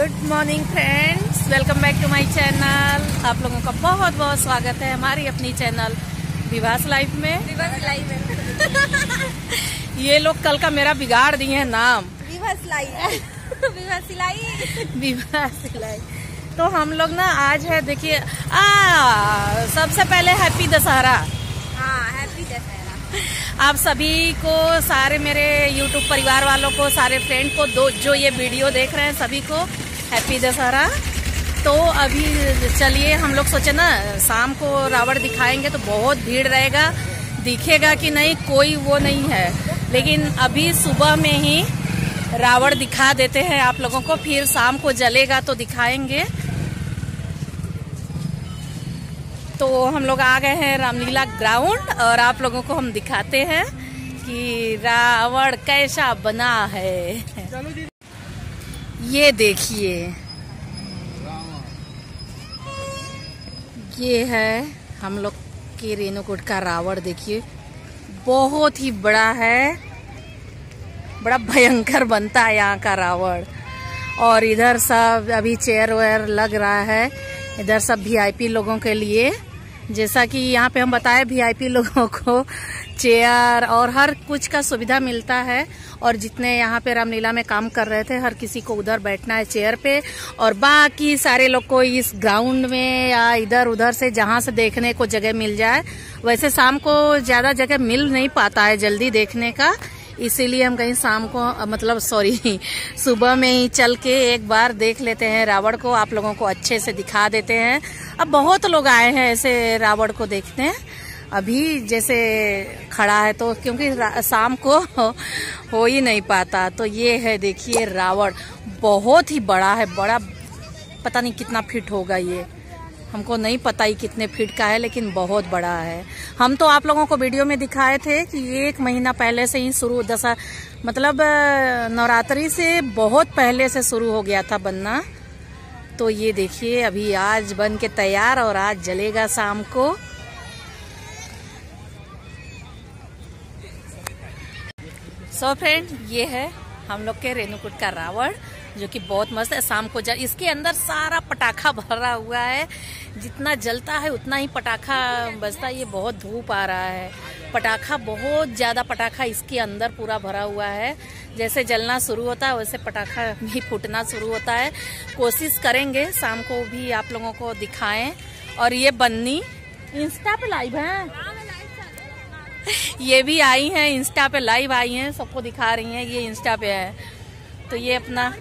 Good morning friends welcome back to my channel आप लोगों का बहुत बहुत स्वागत है हमारी अपनी चैनल विवास लाइफ में। विवाह सिलाई ये लोग कल का मेरा बिगाड़ दिए हैं नाम। विवाह सिलाई विवाह सिलाई विवाह सिलाई तो हम लोग ना आज है देखिए आ सबसे पहले हैप्पी दशहरा हाँ हैप्पी दशहरा आप सभी को सारे मेरे यूट्यूब परिवार वालों को सारे फ्रेंड को दो जो ये वीडियो देख रहे हैं सभी को हैप्पी दशहरा। तो अभी चलिए, हम लोग सोचे ना, शाम को रावण दिखाएँगे तो बहुत भीड़ रहेगा। दिखेगा कि नहीं, कोई वो नहीं है। लेकिन अभी सुबह में ही रावण दिखा देते हैं आप लोगों को, फिर शाम को जलेगा तो दिखाएँगे। तो हम लोग आ गए हैं रामलीला ग्राउंड, और आप लोगों को हम दिखाते हैं कि रावण कैसा बना है। ये देखिए। ये है हम लोग के रेणुकूट का रावण, देखिए। बहुत ही बड़ा है। बड़ा भयंकर बनता है यहाँ का रावण। और इधर सब अभी चेयर वेयर लग रहा है। इधर सब वीआईपी लोगों के लिए। जैसा कि यहाँ पे हम बताए वीआईपी लोगों को चेयर और हर कुछ का सुविधा मिलता है। और जितने यहाँ पे रामलीला में काम कर रहे थे, हर किसी को उधर बैठना है चेयर पे। और बाकी सारे लोग को इस ग्राउंड में या इधर उधर से जहाँ से देखने को जगह मिल जाए, वैसे शाम को ज़्यादा जगह मिल नहीं पाता है जल्दी देखने का। इसीलिए हम कहीं शाम को मतलब सॉरी सुबह में ही चल के एक बार देख लेते हैं रावण को, आप लोगों को अच्छे से दिखा देते हैं। अब बहुत लोग आए हैं ऐसे रावण को देखते हैं अभी जैसे खड़ा है तो क्योंकि शाम को हो ही नहीं पाता। तो ये है देखिए रावण, बहुत ही बड़ा है, बड़ा, पता नहीं कितना फिट होगा ये। हमको नहीं पता ही कितने फीट का है, लेकिन बहुत बड़ा है। हम तो आप लोगों को वीडियो में दिखाए थे कि एक महीना पहले से ही शुरू दशा मतलब नवरात्रि से बहुत पहले से शुरू हो गया था बनना। तो ये देखिए, अभी आज बन के तैयार और आज जलेगा शाम को। सो so फ्रेंड ये है हम लोग के रेणुकूट का रावण। जो कि बहुत मस्त है, शाम को जल इसके अंदर सारा पटाखा भरा हुआ है। जितना जलता है, उतना ही पटाखा बजता है। ये बहुत धूप आ रहा है। पटाखा बहुत ज़्यादा पटाखा इसके अंदर पूरा भरा हुआ है। जैसे जलना शुरू होता है, वैसे पटाखा भी फूटना शुरू होता है। कोशिश करेंगे, शाम को भी आप लोगों को दिखाएँ। और ये बन्नी इंस्टा पे लाइव है। ये भी आई हैं, इंस्टा पे लाइव आई हैं, सबको दिखा रही हैं, ये इंस्टा पे है। तो ये अपना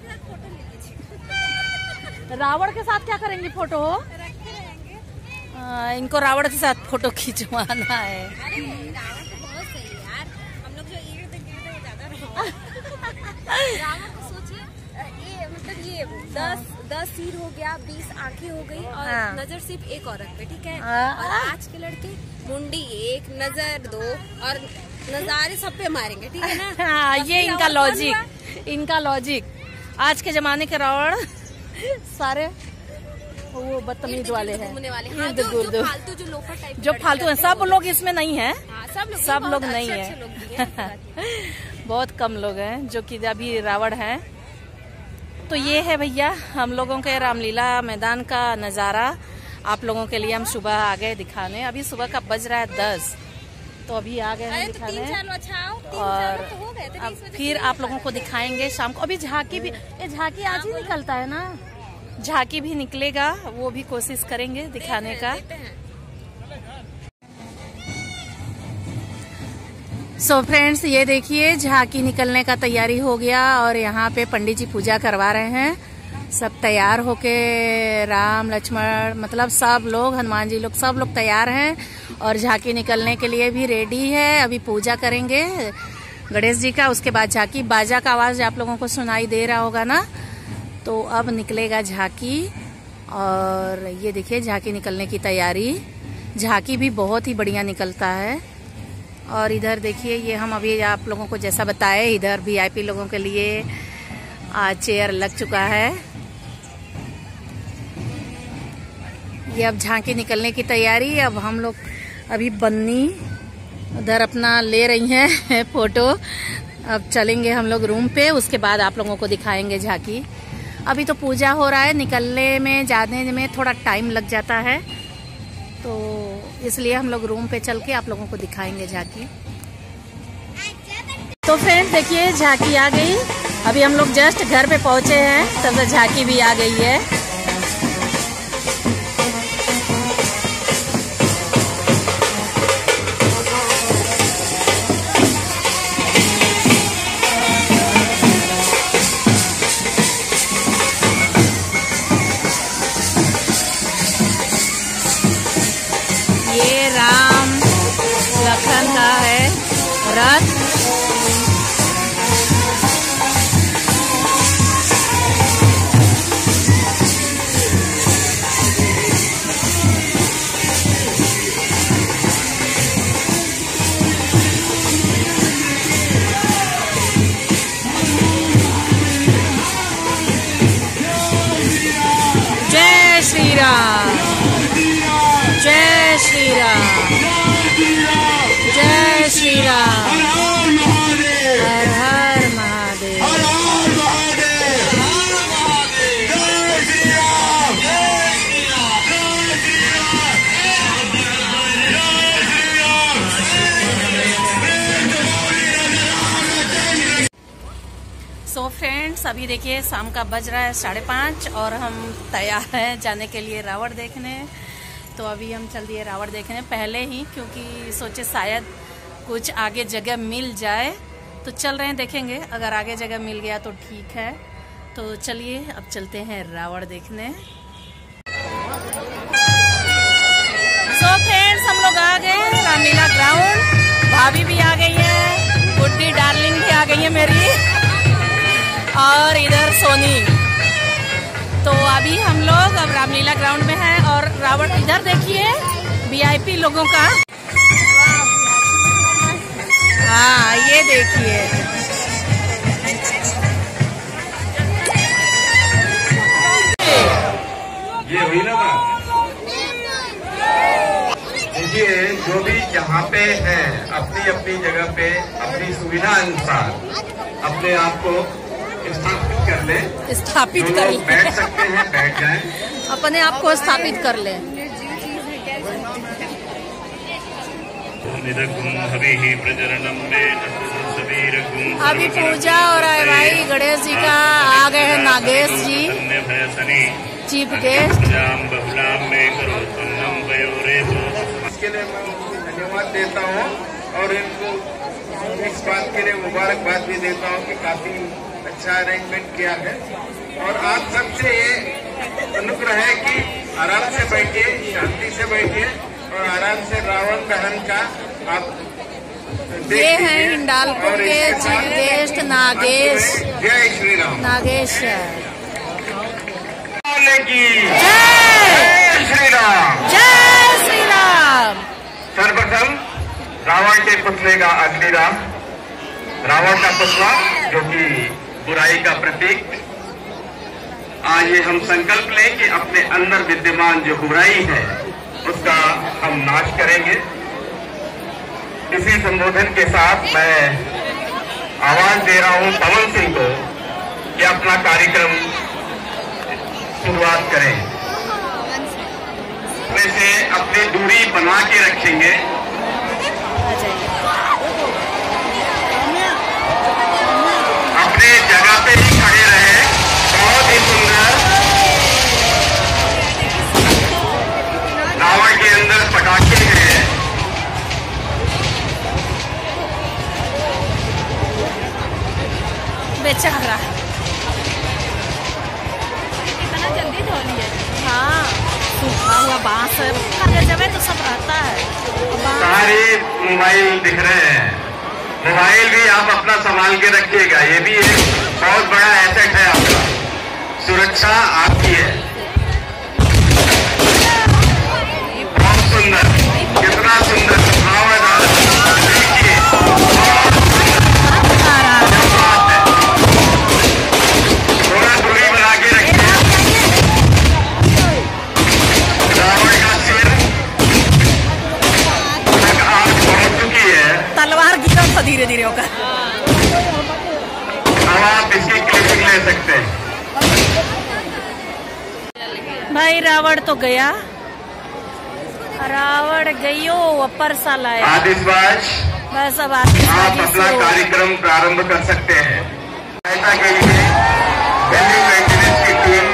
रावण के साथ क्या करेंगे फ़ोटो आ, इनको रावण के साथ फ़ोटो खिंचवाना है मतलब ये दस दस सिर हो गया बीस आँखें हो गई और हाँ। नज़र सिर्फ़ एक औरत पे ठीक है हाँ। और आज के लड़के मुंडी एक नज़र दो और नजारे सब पे मारेंगे ठीक है ना हाँ, ये इनका? लॉजिक इनका लॉजिक आज के जमाने के रावण सारे वो बदतमीज वाले गिर्द हैं। हाँ, इर्द गिर्द फालतू जो लोफर टाइप जो फालतू हैं सब लोग इसमें नहीं है। हाँ, सब लोग सब लोग नहीं है। हैं। बहुत कम लोग हैं जो कि अभी रावण हैं। तो ये है भैया हम लोगों के रामलीला मैदान का नज़ारा। आप लोगों के लिए हम सुबह आ गए दिखाने। अभी सुबह का बज रहा है दस। तो अभी आ गए हैं तो दिखाने। और तो हो अब फिर आप लोगों को दिखाएँगे शाम को। अभी झांकी भी ये झांकी आज ही निकलता है ना? झांकी भी निकलेगा वो भी कोशिश करेंगे दिखाने का। सो so फ्रेंड्स ये देखिए झांकी निकलने का तैयारी हो गया और यहाँ पे पंडित जी पूजा करवा रहे हैं। सब तैयार होके राम लक्ष्मण मतलब सब लोग हनुमान जी लोग सब लोग तैयार हैं। और झांकी निकलने के लिए भी रेडी है। अभी पूजा करेंगे गणेश जी का, उसके बाद झांकी। बाजा का आवाज़ आप लोगों को सुनाई दे रहा होगा ना? तो अब निकलेगा झांकी और ये देखिए, झांकी निकलने की तैयारी। झांकी भी बहुत ही बढ़िया निकलता है। और इधर देखिए, ये हम अभी आप लोगों को जैसा बताए इधर वीआईपी लोगों के लिए चेयर लग चुका है। ये अब झांकी निकलने की तैयारी। अब हम लोग अभी बन्नी उधर अपना ले रही हैं फ़ोटो। अब चलेंगे हम लोग रूम पे, उसके बाद आप लोगों को दिखाएँगे झांकी। अभी तो पूजा हो रहा है, निकलने में, जाने में थोड़ा टाइम लग जाता है। तो इसलिए हम लोग रूम पे चल के आप लोगों को दिखाएँगे झांकी। तो फ्रेंड्स देखिए, झांकी आ गई। अभी हम लोग जस्ट घर पे पहुँचे हैं, तब तक झांकी भी आ गई है। Barat. फ्रेंड्स अभी देखिए शाम का बज रहा है साढ़े पाँच और हम तैयार हैं जाने के लिए रावण देखने। तो अभी हम चल दिए रावण देखने पहले ही, क्योंकि सोचे शायद कुछ आगे जगह मिल जाए। तो चल रहे हैं, देखेंगे। अगर आगे जगह मिल गया तो ठीक है। तो चलिए, अब चलते हैं रावण देखने। सो फ्रेंड्स हम लोग आ गए रामलीला ग्राउंड भाभी भी आ गई है। गुड्डी डार्लिंग भी आ गई है मेरी। और इधर सोनी। तो अभी हम लोग अब रामलीला ग्राउंड में हैं और रावण, इधर देखिए वीआईपी लोगों का। हाँ ये देखिए। ये हुई ना देखिए, जो भी जहाँ पे है अपनी अपनी जगह पे अपनी सुविधा अनुसार, अपने आप को स्थापित कर ले। स्थापित कर लोग बैठ सकते हैं बैठ जाएँ। अपने आप को स्थापित कर ले। अभी पूजा हो रहा है भाई गणेश जी का आ गए हैं नागेश जी। Chief guest. इसके लिए मैं धन्यवाद देता हूँ और इनको इस बात के लिए मुबारकबाद भी देता हूँ कि काफ़ी अच्छा अरेंजमेंट किया है। और आप सबसे ये अनुग्रह है कि आराम से बैठिए शांति से बैठिए और आराम से रावण दहन का आप ये हैं। हिंडालपुर के चीफ गेस्ट नागेश। जय श्री राम। नागेश जय। जय श्री राम। जय श्री राम। सर्वप्रथम रावण के पुतले का अग्निदाह रावण का पुतला जो कि बुराई का प्रतीक। आइए हम संकल्प लें कि अपने अंदर विद्यमान जो बुराई है, उसका हम नाश करेंगे। इसी संबोधन के साथ मैं आवाज़ दे रहा हूँ पवन सिंह को कि अपना कार्यक्रम शुरुआत करें। से अपनी दूरी बना के रखेंगे। अपने जगह पे ही खड़े रहे। बहुत ही सुंदर। रावण के अंदर पटाखे हैं। बेचारा इतना जल्दी धो लिया हाँ सूखा हुआ बाँस है। जब तो सब रहता है। सारे मोबाइल दिख रहे हैं। मोबाइल भी आप अपना संभाल के रखिएगा। ये भी एक बहुत बड़ा एसेट है आपका। सुरक्षा आपकी है। तो गया। रावण गयो अपर साल आया। आतिशबाज बस अब आप अपना कार्यक्रम प्रारंभ कर सकते हैं। सहायता के लिए बिल्डिंग मेंटेनेंस की टीम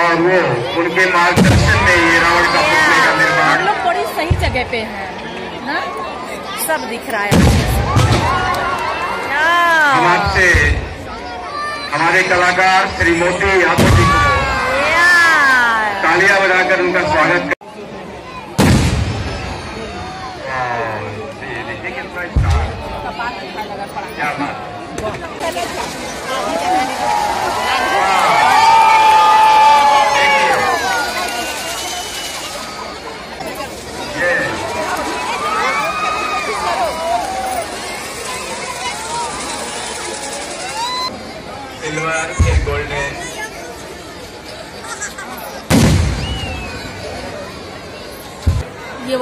और वो उनके मार्गदर्शन में ये रावण का पुतले का निर्माण। लोग बड़ी सही जगह पे हैं ना? सब दिख रहा है। हम आपसे हमारे कलाकार श्री मोदी यादव जी को तालियाँ बजाकर उनका स्वागत कर स्टार क्या बात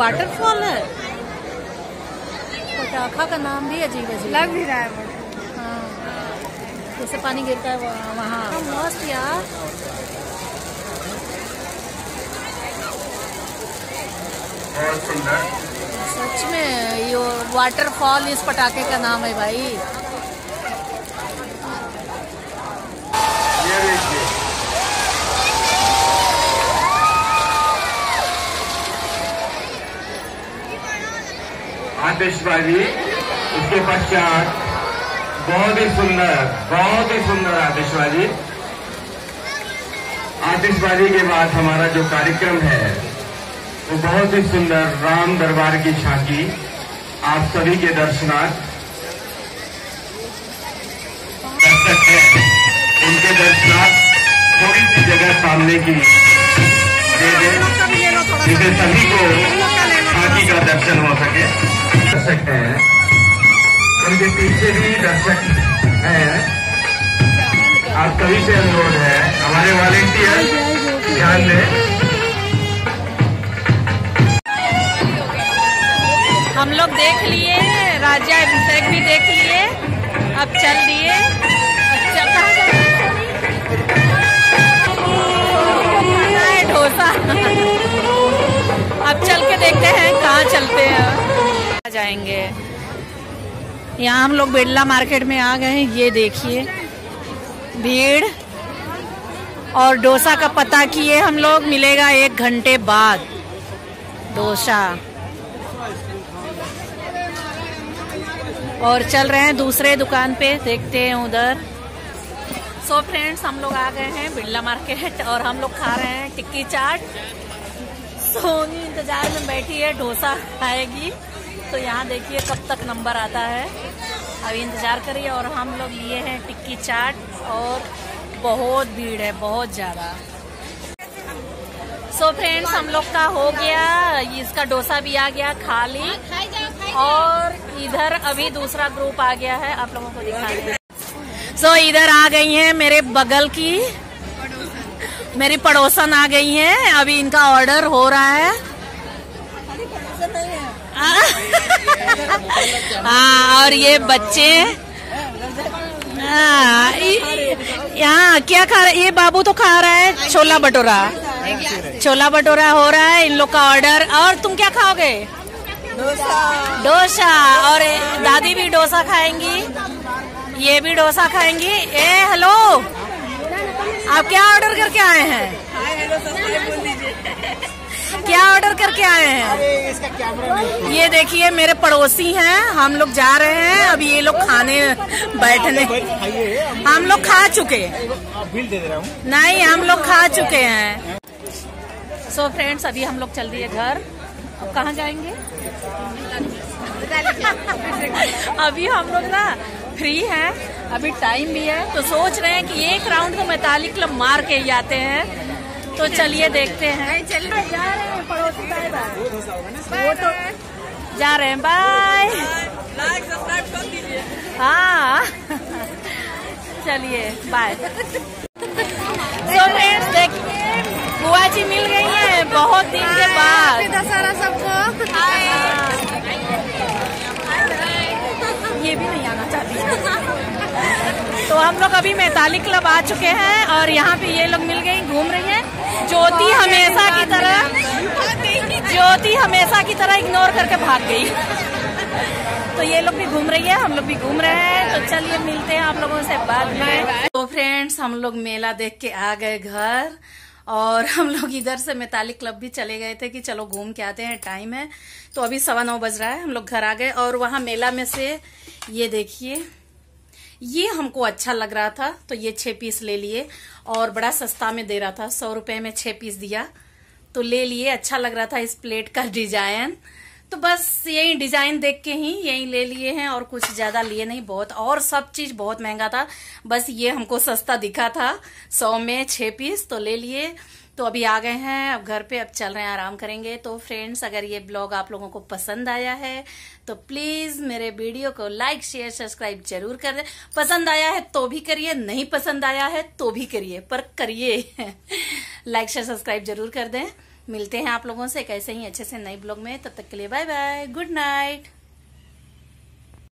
वाटरफॉल है। पटाखा का नाम भी अजीब अजीब। लग भी रहा है हाँ। जैसे पानी गिरता है वहाँ वहाँ। मस्त यार। सच में ये वाटरफॉल इस पटाखे का नाम है भाई। ये देखिए। आतिशबाजी उसके पश्चात बहुत ही सुंदर, बहुत ही सुंदर आतिशबाजी आतिशबाजी के बाद हमारा जो कार्यक्रम है, वो बहुत ही सुंदर राम दरबार की झांकी, आप सभी के दर्शनार्थ। दर्शक हैं, उनके दर्शनार्थ थोड़ी सी जगह सामने की दे दें जिससे सभी को झांकी का दर्शन सकते हैं। उनके पीछे भी दर्शक हैं। आप सभी से अनुरोध है। हमारे वॉलेंटियर ध्यान दें। हम लोग देख लिए राजा अभिषेक भी देख लिए। अब चल दिए। डोसा। अब चल के देखते हैं कहाँ चलते हैं। जाएँगे? यहाँ हम लोग बिरला मार्केट में आ गए हैं, ये देखिए। भीड़ और डोसा का पता किए हम लोग, मिलेगा एक घंटे बाद। डोसा। और चल रहे हैं दूसरे दुकान पे, देखते हैं उधर। सो फ्रेंड्स हम लोग आ गए हैं बिरला मार्केट और हम लोग खा रहे हैं टिक्की चाट। सोनी इंतज़ार में बैठी है, डोसा खाएगी। तो यहाँ देखिए कब तक नंबर आता है। अभी इंतज़ार करिए और हम लोग लिए हैं टिक्की चाट और बहुत भीड़ है बहुत ज़्यादा। सो फ्रेंड्स हम लोग का हो गया इसका डोसा भी आ गया खा ली और इधर अभी दूसरा ग्रुप आ गया है आप लोगों को दिखा रहे सो so, इधर आ गई हैं मेरे बगल की। मेरी पड़ोसन आ गई हैं अभी इनका ऑर्डर हो रहा है। हाँ और ये बच्चे। हाँ यहाँ क्या खा रहे ये बाबू तो खा रहा है छोला भटूरा। छोला भटूरा हो रहा है इन लोग का ऑर्डर और तुम क्या खाओगे? डोसा। और दादी भी डोसा खाएँगी। ये भी डोसा खाएँगी। ए हेलो आप क्या ऑर्डर करके आए हैं? क्या ऑर्डर करके आए हैं? ये देखिए मेरे पड़ोसी हैं। हम लोग जा रहे हैं। अब ये लोग खाने बैठने। हम लोग खा चुके बिल दे दे रहा हूँ। नहीं हम लोग खा चुके हैं। सो so फ्रेंड्स अभी हम लोग चल दिए घर। अब कहाँ जाएँगे? अभी हम लोग ना फ्री हैं। अभी टाइम भी है। तो सोच रहे हैं कि एक राउंड तो मैताली क्लब मार के ही आते हैं। तो चलिए देखते हैं। जा रहे हैं पड़ोसी बाय बाय वो तो जा रहे हैं बाय हाँ। चलिए बाय तो फ्रेंड्स देखिए बुआ जी मिल गई है बहुत दिन के बाद। दशहरा सबको। ये भी नहीं आना चाहती। तो हम हम लोग अभी मैताली क्लब आ चुके हैं और यहाँ पे ये लोग मिल गई घूम रही हैं। ज्योति हमेशा की तरह ज्योति हमेशा की तरह इग्नोर करके भाग गई। तो ये लोग भी घूम रही है हम लोग भी घूम रहे हैं। तो चलिए मिलते हैं आप लोगों से बाद में। तो फ्रेंड्स हम लोग मेला देख के आ गए घर। और हम लोग इधर से मैताली क्लब भी चले गए थे कि चलो घूम के आते हैं टाइम है। तो अभी सवा नौ बज रहा है हम लोग घर आ गए। और वहाँ मेला में से ये देखिए ये हमको अच्छा लग रहा था तो ये छह पीस ले लिए और बड़ा सस्ता में दे रहा था, सौ रुपए में छह पीस दिया। तो ले लिए अच्छा लग रहा था इस प्लेट का डिज़ाइन तो बस यही डिज़ाइन देख के ही यही ले लिए हैं और कुछ ज़्यादा लिए नहीं, बहुत और सब चीज़ बहुत महँगा था। बस ये हमको सस्ता दिखा था, सौ में छह पीस तो ले लिए। तो अभी आ गए हैं, अब घर पे अब चल रहे हैं, आराम करेंगे। तो फ्रेंड्स अगर ये ब्लॉग आप लोगों को पसंद आया है तो प्लीज़ मेरे वीडियो को लाइक शेयर सब्सक्राइब ज़रूर कर दे। पसंद आया है तो भी करिए, नहीं पसंद आया है तो भी करिए, पर करिए। लाइक शेयर सब्सक्राइब ज़रूर कर दें। मिलते हैं आप लोगों से, एक ऐसे ही अच्छे से नए ब्लॉग में, तब तक के लिए बाय बाय गुड नाइट